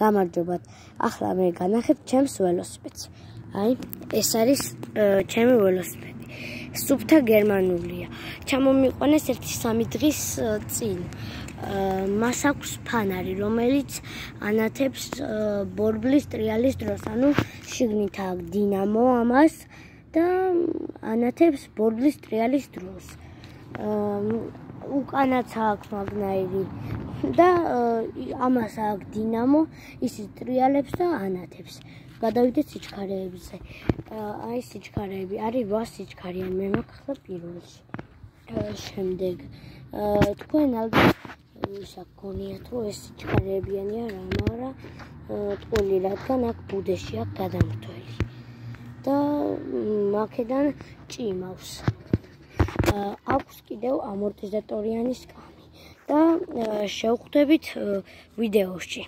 გამარჯობათ. ახლა მე განახებ ჩემს ველოსიპედს. აი, ეს არის ჩემი ველოსიპედი. სუფთა გერმანულია. ჩამომიყვანეს 1-3 დღის წინ. მას აქვს ფანარი, რომელიც ანათებს ბორბლის ტრიალის დროს, ანუ შიგნით აქვს დინამო ამას და ანათებს ბორბლის ტრიალის დროს. უკანაც აქვს მაგნაირი და ამას აქვს დინამო, ისიც ტრიალებს და ანათებს. გადავიდეთ სიჩქარეებზე. აი სიჩქარეები, არის 8 სიჩქარიანი, მე მაქვს ახლა პირველში. შემდეგ თქვენ ალბათ ისა გქონიათ, რომ ეს სიჩქარეებიანი არა, მაგრამ ტყული რადგან აქ ბუდეში აქვს გადამრთველი. და მაქედან ჭიმავს. აქვს კიდევ ამორტიზატორიანი სკამი და შევხვდებით ვიდეოში.